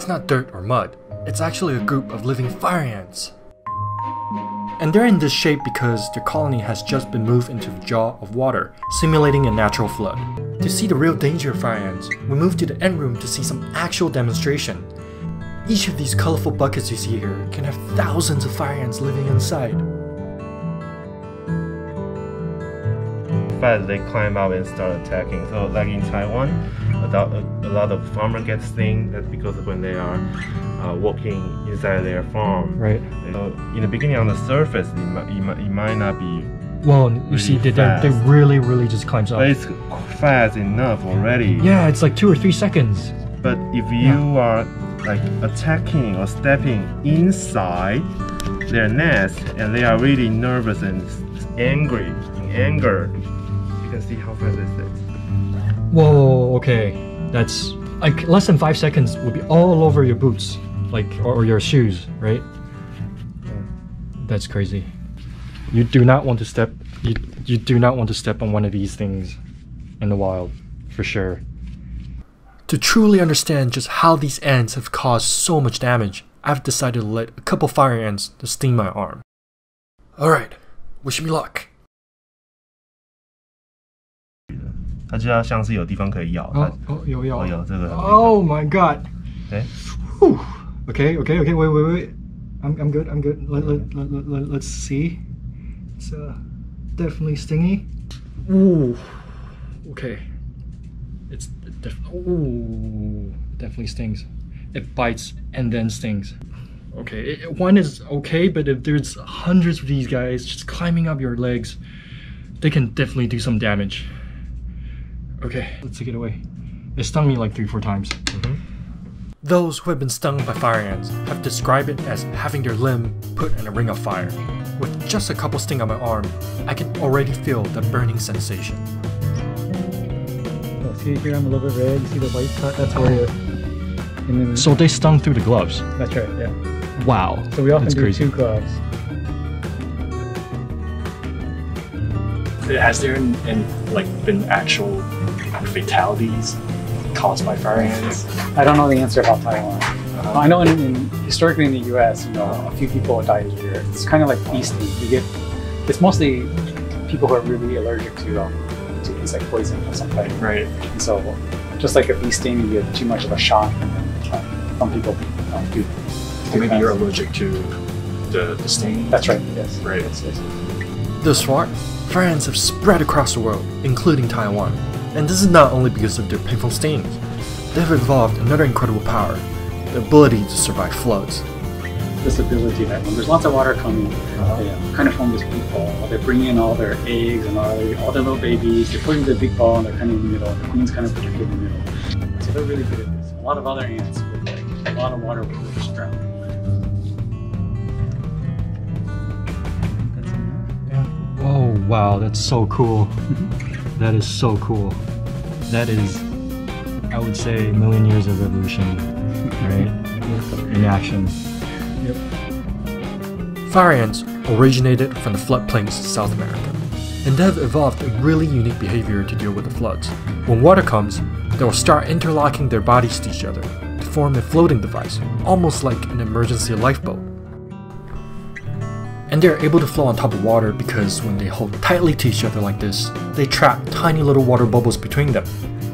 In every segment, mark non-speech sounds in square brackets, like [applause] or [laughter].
that's not dirt or mud. It's actually a group of living fire ants. And they're in this shape because their colony has just been moved into the jaw of water, simulating a natural flood. To see the real danger of fire ants, we move to the end room to see some actual demonstration. Each of these colorful buckets you see here can have thousands of fire ants living inside. Fast they climb up and start attacking. So like in Taiwan, a, a, a lot of farmer get sting. That's because when they are uh, walking inside their farm. Right. So in the beginning on the surface, it might, it might, it might not be, Well, you Really see, they, they, really, really just climbs but up. it's fast enough already. Yeah, it's like two or three seconds. But if you are like attacking or stepping inside their nest and they are really nervous and angry, in anger, you can see how fast it is. Whoa, okay. That's like less than five seconds would be all over your boots, like or, or your shoes, right? Yeah. That's crazy. You do not want to step. You you do not want to step on one of these things in the wild, for sure. To truly understand just how these ants have caused so much damage, I've decided to let a couple fire ants to sting my arm. All right, wish me luck. 它就要像是有地方可以咬，它 Oh, oh, yo, yo. 哦有这个很厉害 Oh my god. 对 Whew. Okay, okay, okay. Wait, wait, wait. I'm, I'm good. I'm good. Let, let, let, let, let, let's see. It's uh, definitely stingy. Ooh. Okay. It's def- ooh, definitely stings. It bites and then stings. Okay, it, one is okay, but if there's hundreds of these guys just climbing up your legs, they can definitely do some damage. Okay, let's take it away. It stung me like three, four times. Mm-hmm. Those who have been stung by fire ants have described it as having their limb put in a ring of fire. With just a couple sting on my arm, I can already feel the burning sensation. Oh, see here I'm a little bit red. You see the white cut? That's where it. And then So they stung through the gloves. that's right. Yeah. Wow. So we often That's do crazy. two gloves. Has there any, like been actual fatalities caused by fire ants? I don't know the answer about Taiwan. I know in, in historically in the U.S., you know, a few people died a year. It's kind of like bee sting. You get. It's mostly people who are really allergic to um, to insect poison or something. Right. And so, just like a bee sting, you get too much of a shock, and then uh, some people um, do. Or maybe you're allergic to the, the sting. That's right. Yes. Right. Yes, yes. Thus far, fire ants have spread across the world, including Taiwan. And this is not only because of their painful stings. They have evolved another incredible power, the ability to survive floods. this ability that when there's lots of water coming, they uh, kind of form this big ball. They bring in all their eggs and all their, all their little babies. They put in the big ball and they're kind of in the middle. The queen's kind of protected in the middle. So they're really good at this. A lot of other ants with like a lot of water will just drown. That's enough. Oh wow, that's so cool. [laughs] that is so cool. That is, I would say, a million years of evolution, right? In action. Yep. Fire ants originated from the floodplains of South America, and they have evolved a really unique behavior to deal with the floods. When water comes, they will start interlocking their bodies to each other to form a floating device, almost like an emergency lifeboat. And they're able to flow on top of water because when they hold tightly to each other like this, they trap tiny little water bubbles between them,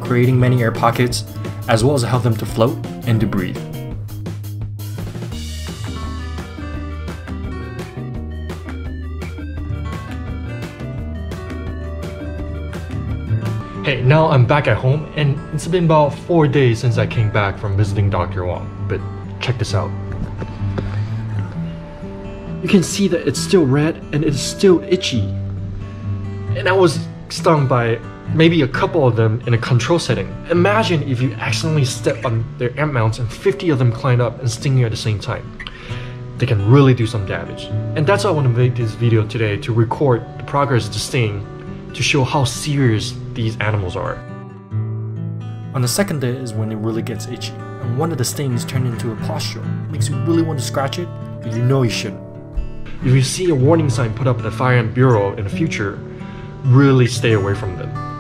creating many air pockets, as well as help them to float and to breathe. Hey, now I'm back at home, and it's been about four days since I came back from visiting Dr. Wang. But check this out. You can see that it's still red and it's still itchy. And I was stung by maybe a couple of them in a control setting. Imagine if you accidentally step on their ant mounts and 50 of them climb up and sting you at the same time. They can really do some damage. And that's why I want to make this video today to record the progress of the sting to show how serious these animals are. On the second day is when it really gets itchy, and one of the stings turn into a pustule. Makes you really want to scratch it, but you know you shouldn't. If you see a warning sign put up at the Fire and Bureau in the future, really stay away from them.